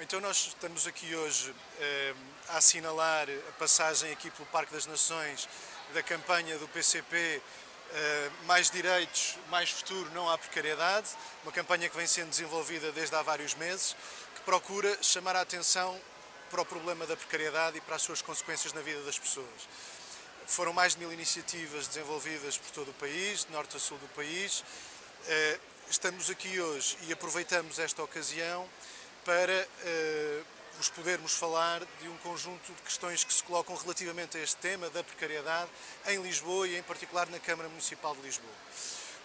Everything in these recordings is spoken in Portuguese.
Então nós estamos aqui hoje eh, a assinalar a passagem aqui pelo Parque das Nações da campanha do PCP eh, Mais Direitos, Mais Futuro, Não Há Precariedade, uma campanha que vem sendo desenvolvida desde há vários meses, que procura chamar a atenção para o problema da precariedade e para as suas consequências na vida das pessoas. Foram mais de mil iniciativas desenvolvidas por todo o país, de norte a sul do país. Eh, estamos aqui hoje e aproveitamos esta ocasião para uh, vos podermos falar de um conjunto de questões que se colocam relativamente a este tema da precariedade em Lisboa e em particular na Câmara Municipal de Lisboa.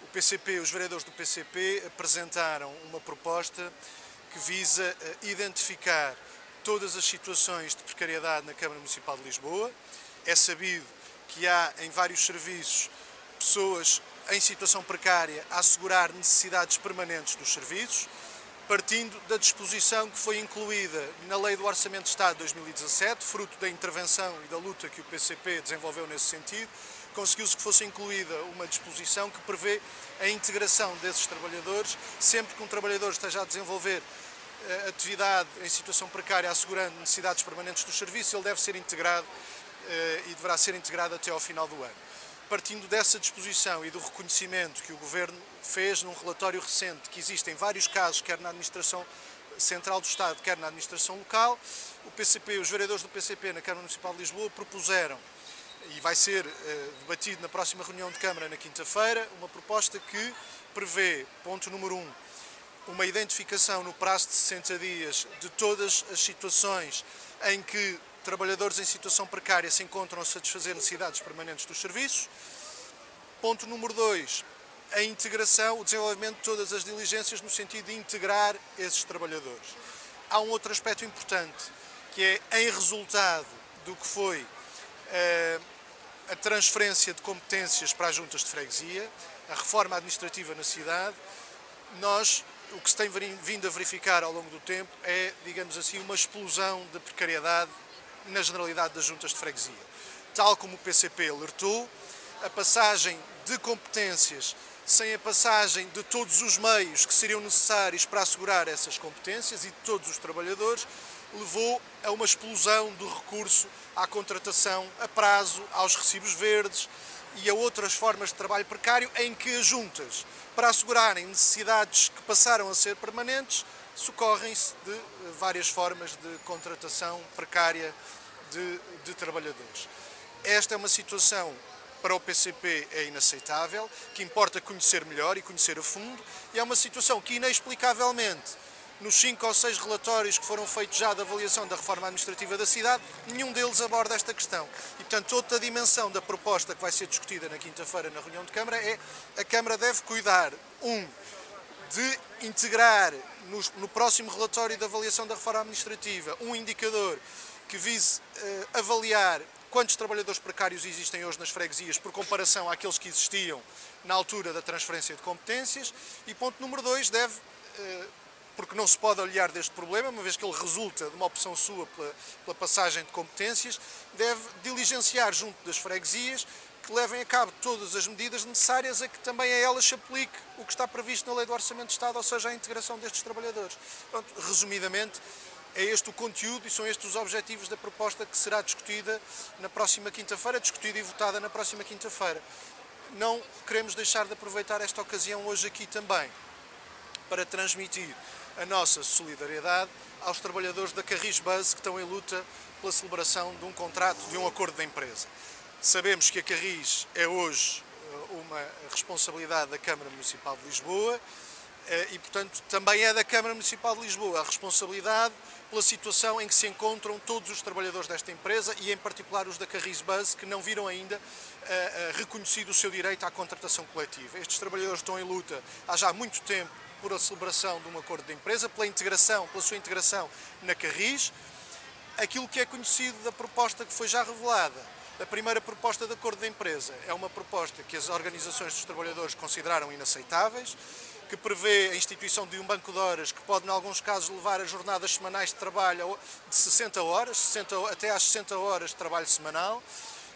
O PCP, os vereadores do PCP apresentaram uma proposta que visa uh, identificar todas as situações de precariedade na Câmara Municipal de Lisboa. É sabido que há em vários serviços pessoas em situação precária a assegurar necessidades permanentes dos serviços partindo da disposição que foi incluída na Lei do Orçamento de Estado de 2017, fruto da intervenção e da luta que o PCP desenvolveu nesse sentido, conseguiu-se que fosse incluída uma disposição que prevê a integração desses trabalhadores, sempre que um trabalhador esteja a desenvolver eh, atividade em situação precária, assegurando necessidades permanentes do serviço, ele deve ser integrado eh, e deverá ser integrado até ao final do ano partindo dessa disposição e do reconhecimento que o Governo fez num relatório recente que existem vários casos, quer na administração central do Estado, quer na administração local, o PCP, os vereadores do PCP na Câmara Municipal de Lisboa propuseram e vai ser uh, debatido na próxima reunião de Câmara na quinta-feira, uma proposta que prevê, ponto número um, uma identificação no prazo de 60 dias de todas as situações em que trabalhadores em situação precária se encontram a satisfazer necessidades permanentes dos serviços. Ponto número dois, a integração, o desenvolvimento de todas as diligências no sentido de integrar esses trabalhadores. Há um outro aspecto importante, que é em resultado do que foi uh, a transferência de competências para as juntas de freguesia, a reforma administrativa na cidade, nós o que se tem vindo a verificar ao longo do tempo é, digamos assim, uma explosão de precariedade na generalidade das juntas de freguesia. Tal como o PCP alertou, a passagem de competências sem a passagem de todos os meios que seriam necessários para assegurar essas competências e de todos os trabalhadores, levou a uma explosão do recurso à contratação a prazo, aos recibos verdes e a outras formas de trabalho precário em que as juntas, para assegurarem necessidades que passaram a ser permanentes, socorrem-se de várias formas de contratação precária de, de trabalhadores. Esta é uma situação para o PCP é inaceitável, que importa conhecer melhor e conhecer a fundo, e é uma situação que inexplicavelmente nos cinco ou seis relatórios que foram feitos já da avaliação da reforma administrativa da cidade, nenhum deles aborda esta questão. E, portanto, outra dimensão da proposta que vai ser discutida na quinta-feira na reunião de Câmara é a Câmara deve cuidar, um, de integrar no, no próximo relatório de avaliação da reforma administrativa um indicador que vise uh, avaliar quantos trabalhadores precários existem hoje nas freguesias por comparação àqueles que existiam na altura da transferência de competências. E ponto número dois, deve, uh, porque não se pode olhar deste problema, uma vez que ele resulta de uma opção sua pela, pela passagem de competências, deve diligenciar junto das freguesias que levem a cabo todas as medidas necessárias a que também a elas se aplique o que está previsto na Lei do Orçamento de Estado, ou seja, a integração destes trabalhadores. Resumidamente, é este o conteúdo e são estes os objetivos da proposta que será discutida na próxima quinta-feira, discutida e votada na próxima quinta-feira. Não queremos deixar de aproveitar esta ocasião hoje aqui também para transmitir a nossa solidariedade aos trabalhadores da Carris Bus que estão em luta pela celebração de um contrato, de um acordo de empresa. Sabemos que a Carris é hoje eh, uma responsabilidade da Câmara Municipal de Lisboa eh, e, portanto, também é da Câmara Municipal de Lisboa a responsabilidade pela situação em que se encontram todos os trabalhadores desta empresa e, em particular, os da Carris Bus, que não viram ainda uh, reconhecido o seu direito à contratação coletiva. Estes trabalhadores estão em luta há já muito tempo por a celebração de um acordo de empresa, pela integração, pela sua integração na Carris. Aquilo que é conhecido da proposta que foi já revelada a primeira proposta de acordo de empresa é uma proposta que as organizações dos trabalhadores consideraram inaceitáveis, que prevê a instituição de um banco de horas que pode, em alguns casos, levar a jornadas semanais de trabalho de 60 horas, 60, até às 60 horas de trabalho semanal,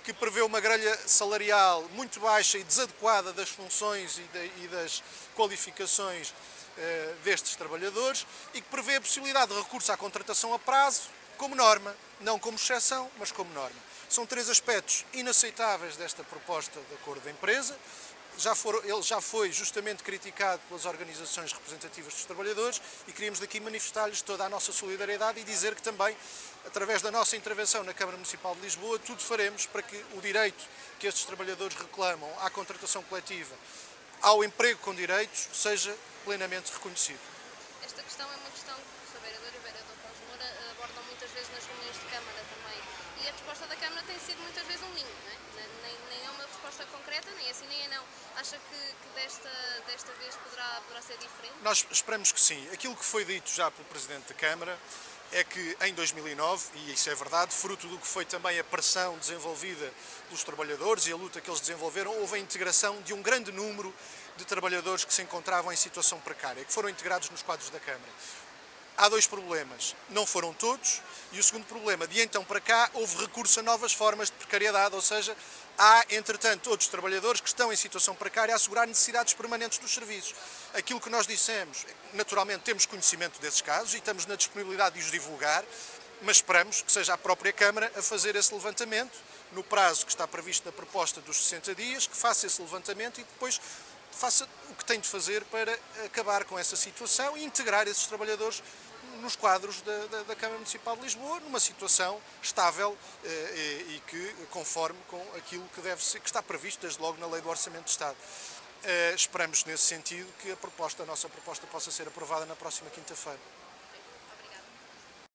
que prevê uma grelha salarial muito baixa e desadequada das funções e, de, e das qualificações eh, destes trabalhadores e que prevê a possibilidade de recurso à contratação a prazo como norma, não como exceção, mas como norma. São três aspectos inaceitáveis desta proposta de acordo da empresa. Já for, ele já foi justamente criticado pelas organizações representativas dos trabalhadores e queríamos daqui manifestar-lhes toda a nossa solidariedade e dizer que também, através da nossa intervenção na Câmara Municipal de Lisboa, tudo faremos para que o direito que estes trabalhadores reclamam à contratação coletiva, ao emprego com direitos, seja plenamente reconhecido. Esta questão é uma questão que o vereador e o vereador Carlos Moura abordam muitas vezes nas reuniões de Câmara também. E a resposta da Câmara sido muitas vezes um limbo, não é? Nem, nem é uma resposta concreta, nem é assim nem é não. Acha que, que desta, desta vez poderá, poderá ser diferente? Nós esperamos que sim. Aquilo que foi dito já pelo Presidente da Câmara é que em 2009, e isso é verdade, fruto do que foi também a pressão desenvolvida pelos trabalhadores e a luta que eles desenvolveram, houve a integração de um grande número de trabalhadores que se encontravam em situação precária, que foram integrados nos quadros da Câmara. Há dois problemas. Não foram todos. E o segundo problema, de então para cá, houve recurso a novas formas de precariedade, ou seja, há, entretanto, outros trabalhadores que estão em situação precária a assegurar necessidades permanentes dos serviços. Aquilo que nós dissemos, naturalmente temos conhecimento desses casos e estamos na disponibilidade de os divulgar, mas esperamos que seja a própria Câmara a fazer esse levantamento, no prazo que está previsto na proposta dos 60 dias, que faça esse levantamento e depois faça o que tem de fazer para acabar com essa situação e integrar esses trabalhadores nos quadros da, da, da, Câmara Municipal de Lisboa, numa situação estável eh, e, que conforme com aquilo que deve ser, que está previsto desde logo na Lei do Orçamento de Estado. Eh, esperamos nesse sentido que a proposta, a nossa proposta possa ser aprovada na próxima quinta-feira.